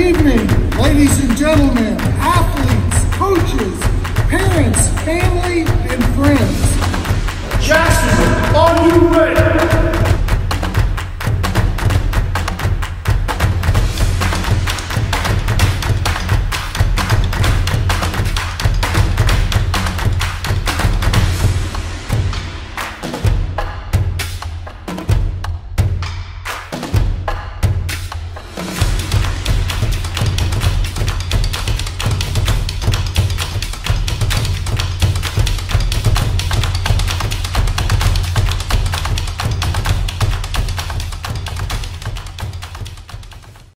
evening, ladies and gentlemen, athletes, coaches, parents, family, and friends. Jackson, are you ready?